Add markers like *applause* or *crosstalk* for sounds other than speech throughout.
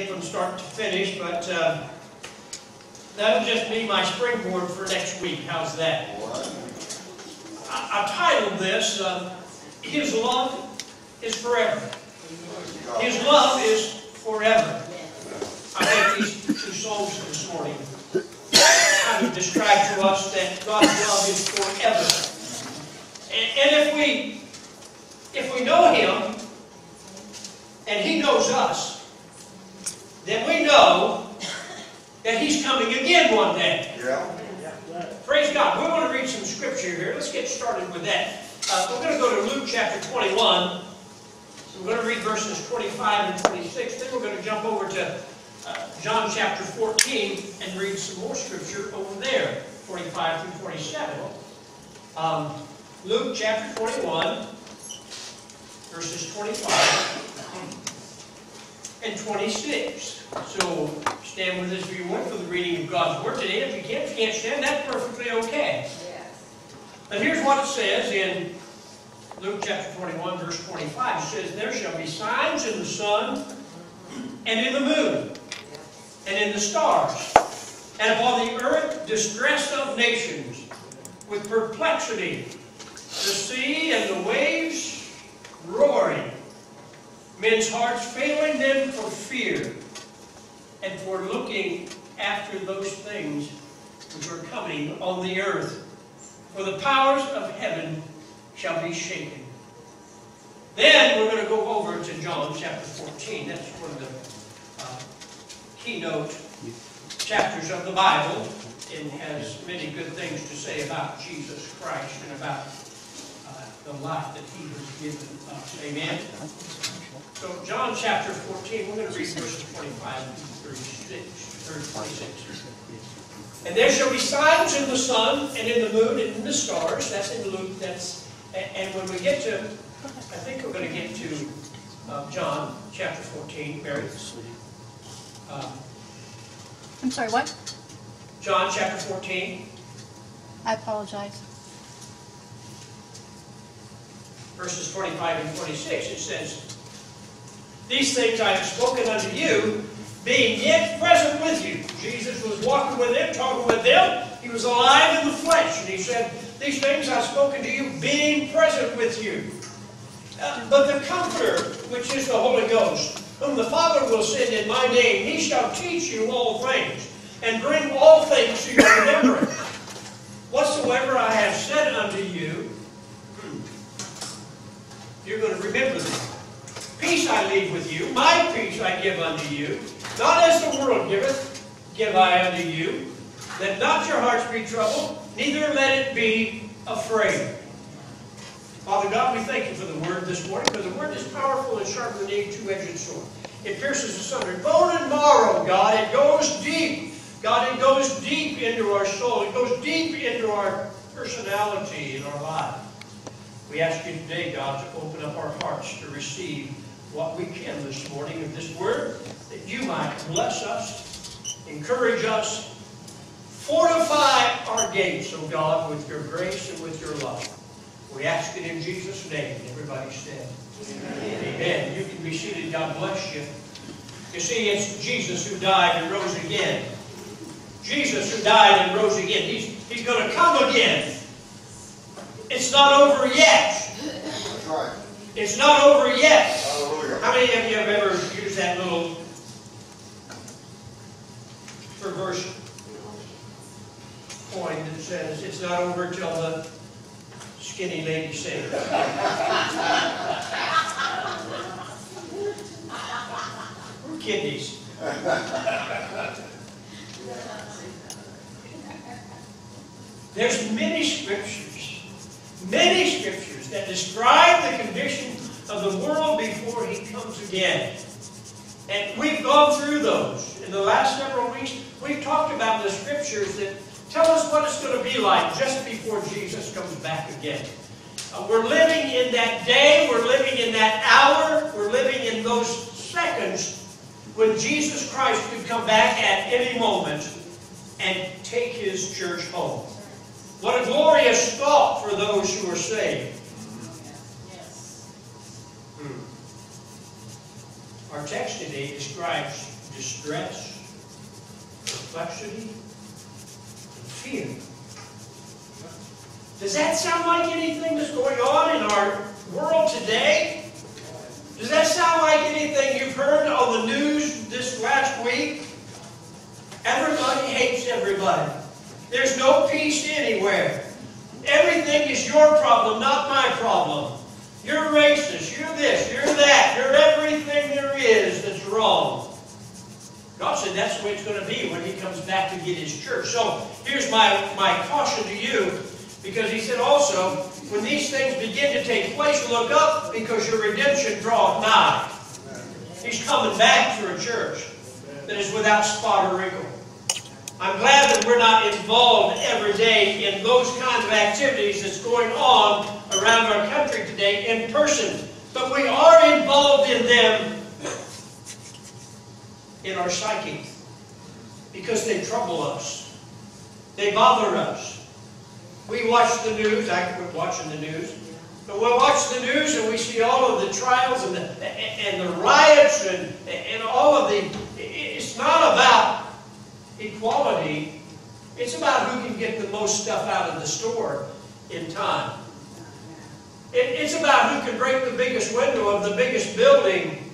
from start to finish, but uh, that'll just be my springboard for next week. How's that? I, I titled this, uh, His Love is Forever. His love is forever. I think these two songs this morning kind of describe to us that God's love is forever. And, and if we if we know Him and He knows us, then we know that He's coming again one day. Yeah. Praise God. We want to read some scripture here. Let's get started with that. Uh, we're going to go to Luke chapter 21. We're going to read verses 25 and 26. Then we're going to jump over to uh, John chapter 14 and read some more scripture over there, 45 through 47. Um, Luke chapter 21, verses 25 and 26. So stand with us if you want for the reading of God's Word today. If you can't, you can't stand, that's perfectly okay. Yes. But here's what it says in Luke chapter 21, verse 25. It says, There shall be signs in the sun, and in the moon, and in the stars, and upon the earth distress of nations, with perplexity, the sea and the waves roaring, men's hearts failing them for fear, and for looking after those things which are coming on the earth. For the powers of heaven shall be shaken. Then we're going to go over to John chapter 14. That's one of the uh, keynote chapters of the Bible and has many good things to say about Jesus Christ and about uh, the life that He has given us. Amen? So John chapter 14, we're going to read verses 25 through 26. And there shall be signs in the sun, and in the moon, and in the stars. That's in Luke. That's and, when we get to, I think we're going to get to uh, John chapter 14, Mary. Uh, I'm sorry, what? John chapter 14, I apologize. verses 25 and 26. It says, These things I have spoken unto you, being yet present with you. Jesus was walking with them, talking with them. He was alive in the flesh. And he said, These things I've spoken to you, being present with you. Uh, but the Comforter, which is the Holy Ghost, whom the Father will send in my name, he shall teach you all things, and bring all things to your remembrance. Whatsoever I have said unto you, you're going to remember them. Peace I leave with you, my peace I give unto you. Not as the world giveth, give I unto you. Let not your hearts be troubled, neither let it be afraid. Father God, we thank you for the word this morning, for the word is powerful and sharper than any two-edged sword. It pierces asunder bone and marrow, God. It goes deep. God, it goes deep into our soul. It goes deep into our personality and our life. We ask you today, God, to open up our hearts to receive what we can this morning of this word, that you might bless us, encourage us, fortify our gates, O God, with your grace and with your love. We ask it in Jesus' name. Everybody said, Amen. Amen. You can be seated. God bless you. You see, it's Jesus who died and rose again. Jesus who died and rose again. He's, he's going to come again. It's not over yet. That's right. It's not over yet. How many of you have ever used that little reverse coin that says, it's not over till the skinny lady sings? Kidneys. There's many scriptures, many scriptures that describe the condition of the world before He comes again. And we've gone through those. In the last several weeks, we've talked about the scriptures that tell us what it's going to be like just before Jesus comes back again. Uh, we're living in that day, we're living in that hour, we're living in those seconds when Jesus Christ could come back at any moment and take His church home. What a glorious thought for those who are saved. Our text today describes distress, perplexity, and fear. Does that sound like anything that's going on in our world today? Does that sound like anything you've heard on the news this last week? Everybody hates everybody. There's no peace anywhere. Everything is your problem, not my problem. You're racist, you're this, you're that, you're everything there is that's wrong. God said that's the way it's going to be when He comes back to get His church. So here's my, my caution to you, because He said also, when these things begin to take place, look up because your redemption draweth nigh. He's coming back for a church that is without spot or wrinkle. I'm glad that we're not involved every day in those kinds of activities that's going on around our country today in person. But we are involved in them in our psyche because they trouble us. They bother us. We watch the news. I quit watching the news. But we'll watch the news and we see all of the trials and the, and the riots and, and all of the... It's not about equality. It's about who can get the most stuff out of the store in time. It, it's about who can break the biggest window of the biggest building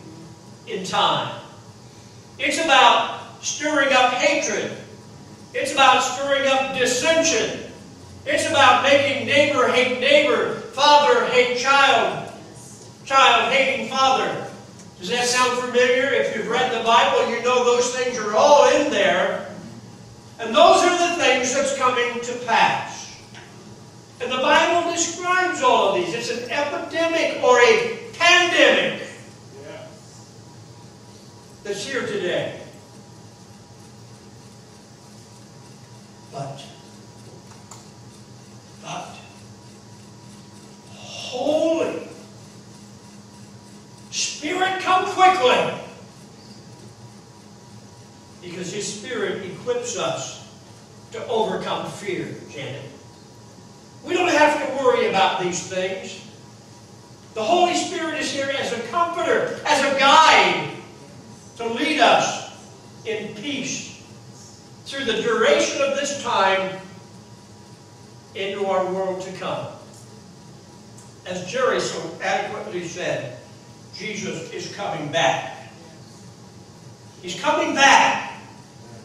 in time. It's about stirring up hatred. It's about stirring up dissension. It's about making neighbor hate neighbor, father hate child, child hating father. Does that sound familiar? If you've read the Bible, you know those things are all in there. And those are the things that's coming to pass. And the Bible describes all of these. It's an epidemic or a pandemic that's here today. But, but, Holy Spirit, come quickly. Because His Spirit equips us to overcome fear, Janet. We don't have to worry these things. The Holy Spirit is here as a comforter, as a guide, to lead us in peace through the duration of this time into our world to come. As Jerry so adequately said, Jesus is coming back. He's coming back.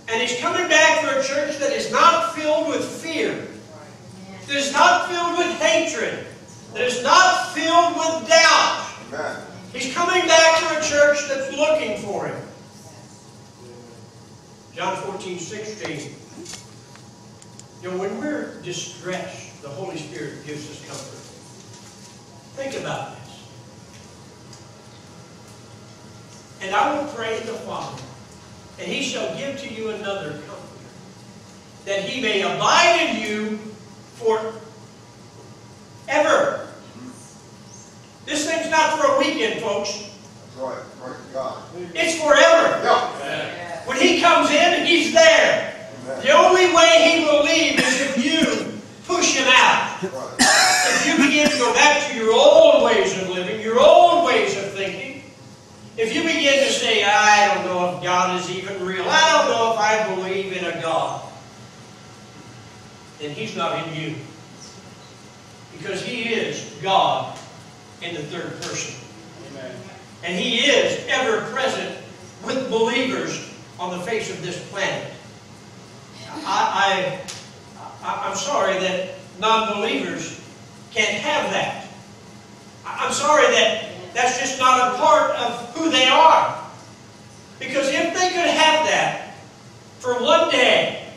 And He's coming back for a church that is not filled with fear, that is not filled with hatred, that is not filled with doubt. Amen. He's coming back to a church that's looking for Him. John 14, 16. You know, when we're distressed, the Holy Spirit gives us comfort. Think about this. And I will pray to the Father, and He shall give to you another comforter, that He may abide in you forever. This thing's not for a weekend, folks. That's right. Praise God. It's forever. Yeah. When He comes in, He's there. Amen. The only way He will leave is if you push Him out. Right. If you begin to go back to your old ways of living, your old ways of thinking, if you begin to say, I don't know if God is even real, I don't know if I believe in a God, then He's not in you. Because He is God in the third person. Amen. And He is ever present with believers on the face of this planet. I, I, I- I'm sorry that non-believers can't have that. I'm sorry that that's just not a part of who they are. Because if they could have that for one day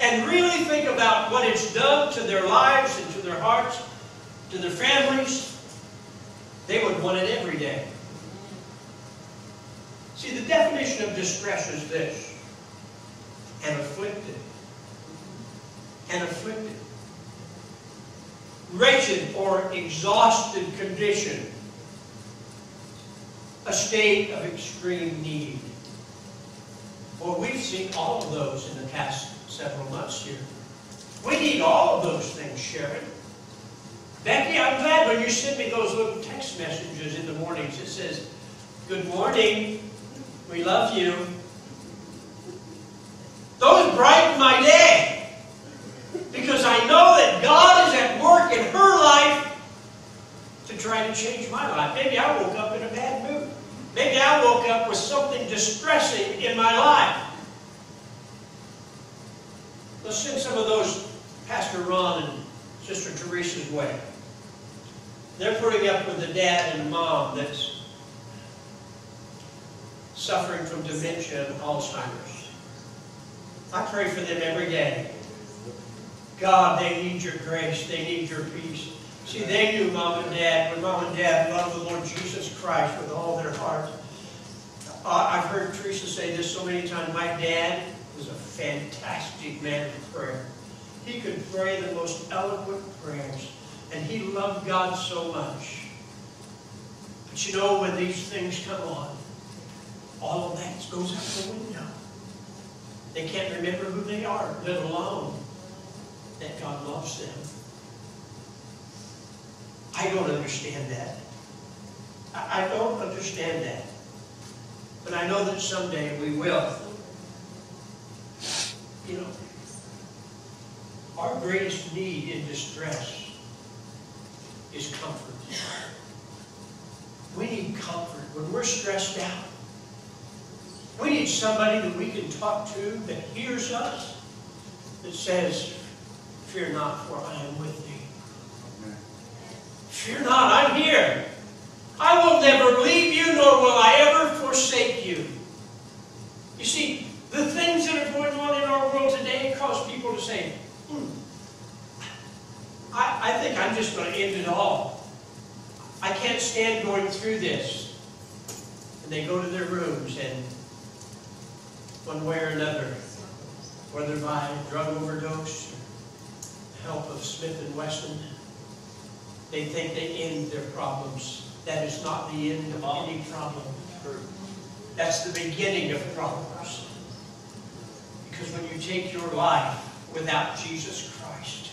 and really think about what it's done to their lives and to their hearts, to their families, they would want it every day. See, the definition of distress is this an afflicted. An afflicted. Wretched or exhausted condition. A state of extreme need. Well, we've seen all of those in the past several months here. We need all of those things, Sharon. Becky, I'm glad when you send me those little text messages in the mornings. It says, Good morning. We love you. Those brighten my day. Because I know that God is at work in her life to try to change my life. Maybe I woke up in a bad mood. Maybe I woke up with something distressing in my life. Let's send some of those Pastor Ron and Sister Teresa's way. They're putting up with the dad and mom that's suffering from dementia and Alzheimer's. I pray for them every day. God, they need your grace. They need your peace. See, they knew mom and dad when mom and dad loved the Lord Jesus Christ with all their heart. Uh, I've heard Teresa say this so many times. My dad was a fantastic man of prayer. He could pray the most eloquent prayers, and he loved God so much. But you know, when these things come on, all of that goes out the window. They can't remember who they are, let alone that God loves them. I don't understand that. I, don't understand that. But I know that someday we will. You know, our greatest need in distress is comfort. We need comfort when we're stressed out. We need somebody that we can talk to that hears us, that says, Fear not, for I am with thee. Fear not, I'm here. I will never leave you, nor will I ever forsake you. You see, the things that are going on in our world today cause people to say, hmm, I, I think I'm just going to end it all. I can't stand going through this. And they go to their rooms and one way or another, whether by drug overdose help of Smith and Wesson, they think they end their problems. That is not the end of any problem. That's the beginning of problems. Because when you take your life without Jesus Christ,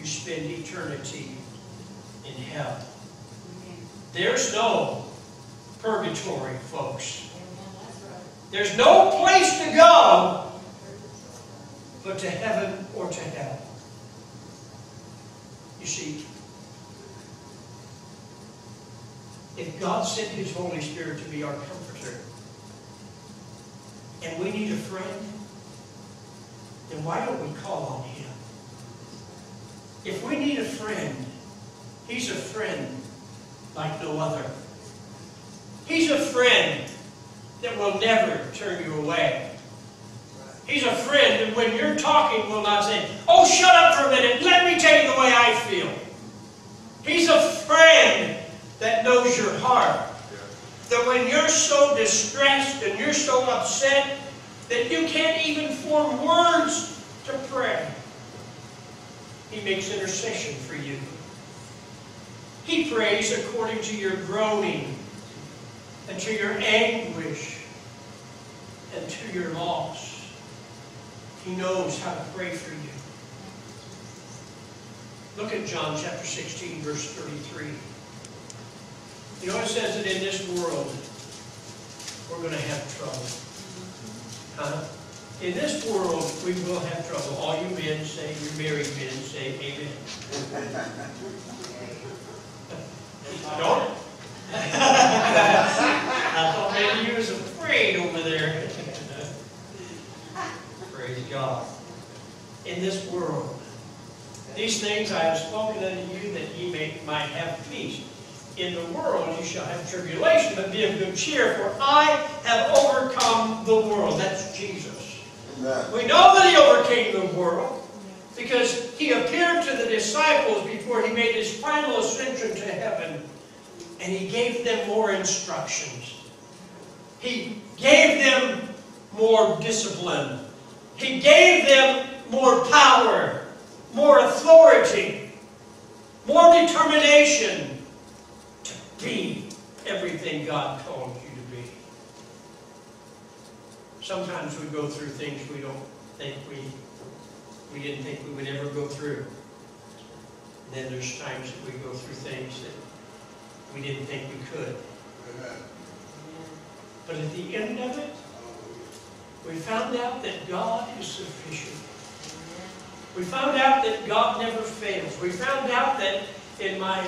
you spend eternity in hell. There's no purgatory, folks. There's no place to go but to heaven or to hell. You see, if God sent His Holy Spirit to be our comforter, and we need a friend, then why don't we call on Him? If we need a friend, He's a friend like no other. He's a friend that will never turn you away. He's a friend that when you're talking will not say, Oh, shut up for a minute, let me tell you the way I feel. He's a friend that knows your heart. That when you're so distressed and you're so upset that you can't even form words to pray, He makes intercession for you. He prays according to your groaning and to your anguish and to your loss. He knows how to pray for you. Look at John chapter 16, verse 33. You know it says that in this world we're going to have trouble. Huh? In this world we will have trouble. All you men say, you married men say amen. Don't. *laughs* I thought maybe you was afraid over there. *laughs* Praise God. In this world, these things I have spoken unto you that ye may, might have peace. In the world you shall have tribulation, but be of good cheer, for I have overcome the world. That's Jesus. Amen. We know that he overcame the world because he appeared to the disciples before he made his final ascension to heaven and he gave them more instructions. He gave them more discipline. He gave them more power, more authority, more determination be everything God called you to be. Sometimes we go through things we don't think we, we didn't think we would ever go through. And then there's times that we go through things that we didn't think we could. But at the end of it, we found out that God is sufficient. We found out that God never fails. We found out that in my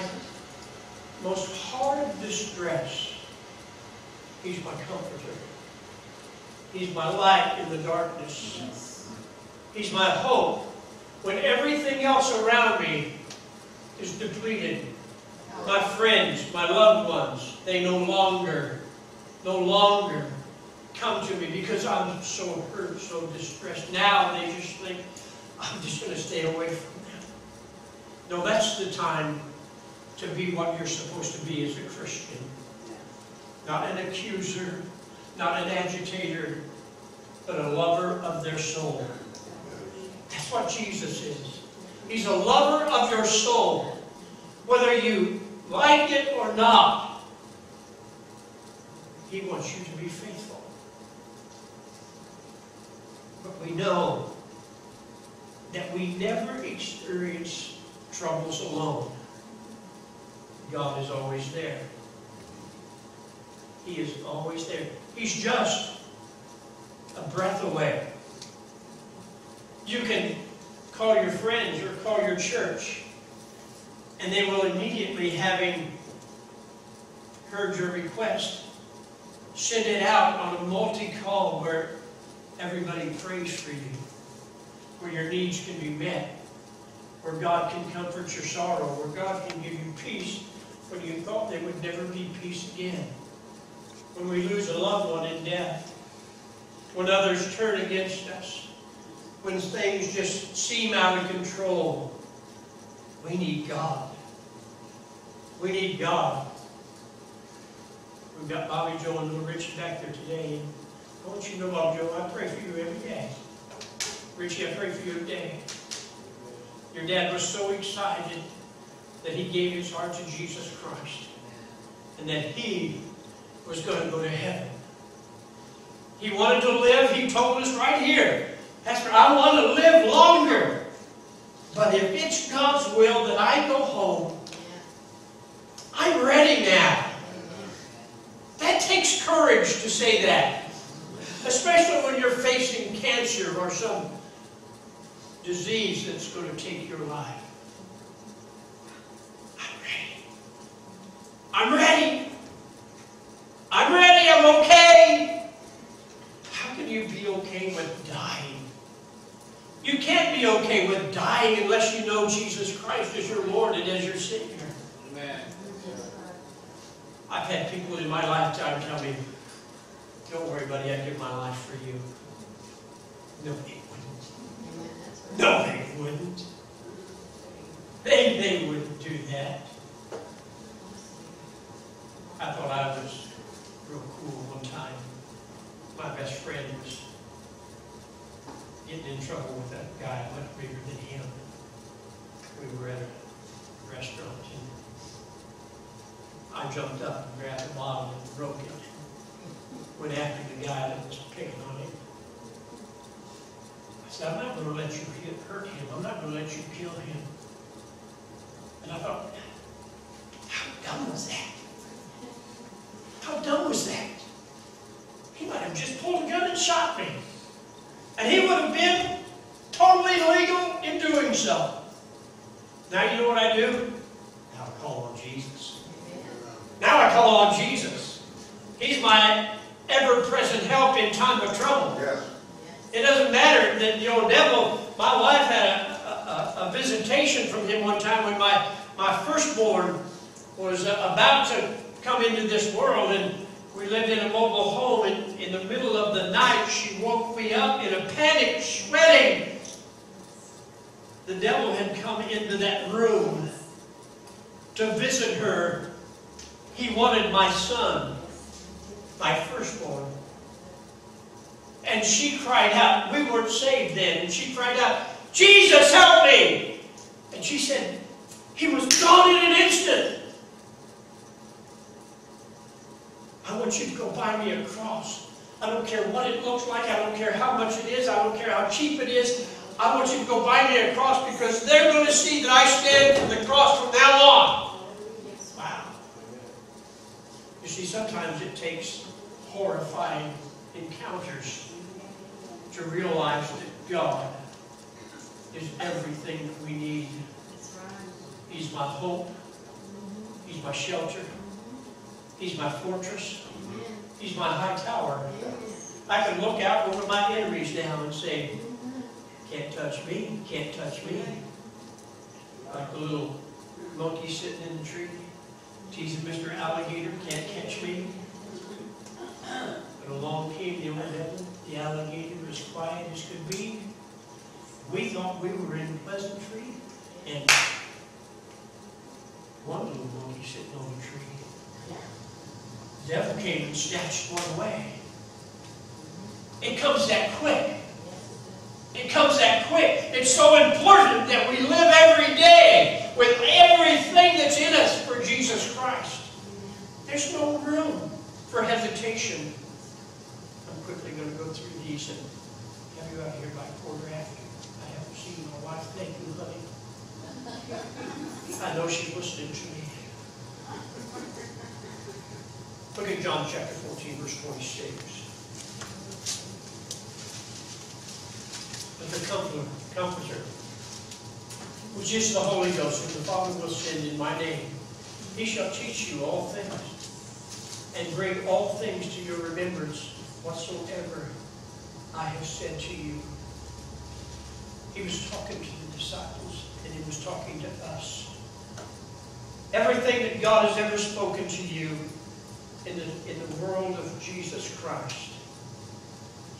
most hard distress, He's my comforter. He's my light in the darkness. He's my hope when everything else around me is depleted. My friends, my loved ones, they no longer, no longer come to me because I'm so hurt, so distressed. Now they just think, I'm just going to stay away from them. No, that's the time to be what you're supposed to be as a Christian. Not an accuser, not an agitator, but a lover of their soul. That's what Jesus is. He's a lover of your soul. Whether you like it or not, He wants you to be faithful. But we know that we never experience troubles alone. God is always there. He is always there. He's just a breath away. You can call your friends or call your church, and they will immediately, having heard your request, send it out on a multi-call where everybody prays for you, where your needs can be met, where God can comfort your sorrow, where God can give you peace when you thought there would never be peace again. When we lose a loved one in death, when others turn against us, when things just seem out of control, we need God. We need God. We've got Bobby Joe and little Richie back there today. I want you to know, Bobby Joe, I pray for you every day. Richie, I pray for you every day. Your dad was so excited that he gave his heart to Jesus Christ and that he was going to go to heaven. He wanted to live, he told us right here, Pastor, I want to live longer. But if it's God's will that I go home, I'm ready now. That takes courage to say that. Especially when you're facing cancer or some disease that's going to take your life. I'm ready. I'm ready. I'm ready. I'm okay. How can you be okay with dying? You can't be okay with dying unless you know Jesus Christ as your Lord and as your Savior. Amen. I've had people in my lifetime tell me, don't worry, buddy, I'd give my life for you. No, they wouldn't. No, they wouldn't. They, they wouldn't do that. I thought I was real cool one time. My best friend was getting in trouble with that guy much bigger than him. We were at a restaurant and I jumped up and grabbed the bottle and broke it. Went after the guy that was picking on him. I said, I'm not going to let you hit, hurt him. I'm not going to let you kill him. And I thought, how dumb was that? How dumb was that? He might have just pulled a gun and shot me. And he would have been totally legal in doing so. Now you know what I do? Now I call on Jesus. Now I call on Jesus. He's my ever-present help in time of trouble. Yes. It doesn't matter that the old devil, my wife had a, a, a visitation from him one time when my, my firstborn was uh, about to come into this world and we lived in a mobile home and in the middle of the night she woke me up in a panic, sweating. The devil had come into that room to visit her. He wanted my son, my firstborn. And she cried out, we weren't saved then, and she cried out, Jesus, help me! And she said, he was gone in an instant. I want you to go buy me a cross. I don't care what it looks like. I don't care how much it is. I don't care how cheap it is. I want you to go buy me a cross because they're going to see that I stand for the cross from now on. Wow. You see, sometimes it takes horrifying encounters to realize that God is everything that we need. He's my hope. He's my shelter. He's my fortress. He's my high tower. I can look out over my enemies now and say, can't touch me, can't touch me. Like the little monkey sitting in the tree, teasing Mr. Alligator, can't catch me. But along came the old devil, the alligator as quiet as could be. We thought we were in pleasantry, and one little monkey sitting on a tree. Devil came and snatched one away. It comes that quick. It comes that quick. It's so important that we live every day with everything that's in us for Jesus Christ. There's no room for hesitation. I'm quickly going to go through these and have you out here by quarter after. I haven't seen my wife. Thank you, honey. I know she's listening to me. Look at John chapter 14, verse 26. But the Comforter, Comforter, which is the Holy Ghost, whom the Father will send in my name, he shall teach you all things, and bring all things to your remembrance whatsoever I have said to you. He was talking to the disciples, and he was talking to us. Everything that God has ever spoken to you in the, in the world of Jesus Christ,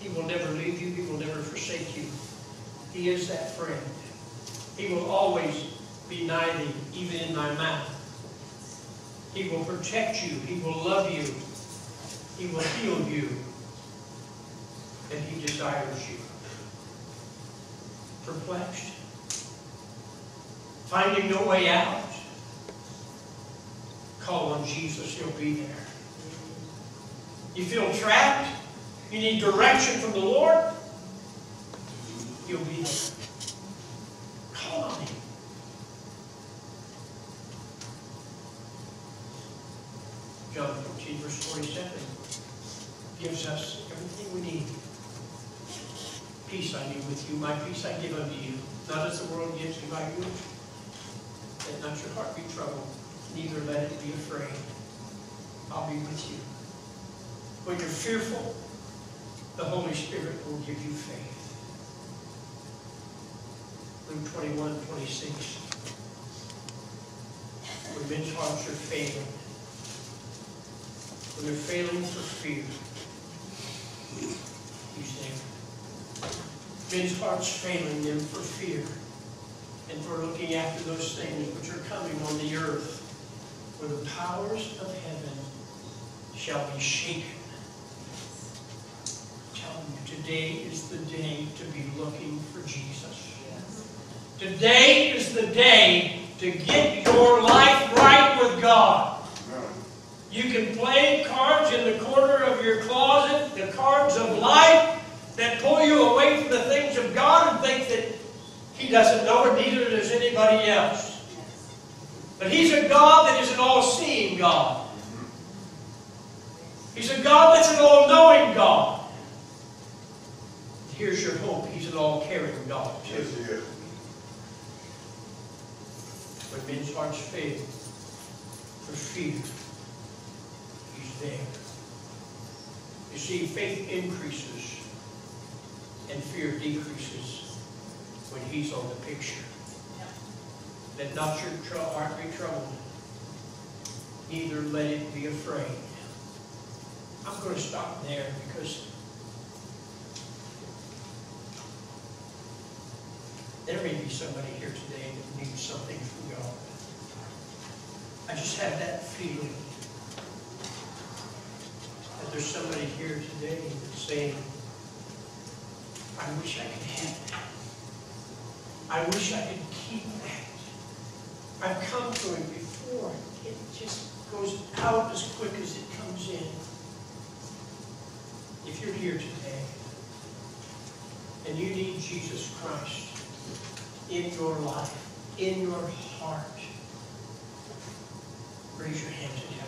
He will never leave you, He will never forsake you. He is that friend. He will always be nigh thee, even in thy mouth. He will protect you, He will love you, He will heal you, and He desires you. Perplexed? Finding no way out? Call on Jesus, He'll be there. You feel trapped? You need direction from the Lord? He'll be there. Call on Him. John 14, verse 47 gives us everything we need. Peace I leave with you, my peace I give unto you. Not as the world gives, give I you. Let not your heart be troubled, neither let it be afraid. I'll be with you. When you're fearful, the Holy Spirit will give you faith. Luke 21, 26. When men's hearts are failing, when they're failing for fear, He's there. Men's hearts failing them for fear and for looking after those things which are coming on the earth, where the powers of heaven shall be shaken. Today is the day to be looking for Jesus. Today is the day to get your life right with God. You can play cards in the corner of your closet, the cards of life that pull you away from the things of God and think that He doesn't know it, neither does anybody else. But He's a God that is an all-seeing God. He's a God that's an all-knowing God. Here's your hope. He's an all-caring God, too. Yes, he is. When men's hearts fail for fear, He's there. You see, faith increases and fear decreases when He's on the picture. Let not your heart be troubled, neither let it be afraid. I'm going to stop there because somebody here today that needs something from God. I just have that feeling that there's somebody here today that's saying, I wish I could have that. I wish I could keep that. I've come to it before. It just goes out as quick as it comes in. If you're here today and you need Jesus Christ in your life, in your heart, raise your hands and